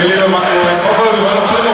Jullie hebben maar, koffer, we gaan